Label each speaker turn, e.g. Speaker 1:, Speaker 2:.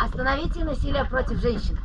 Speaker 1: Остановите насилие против женщин.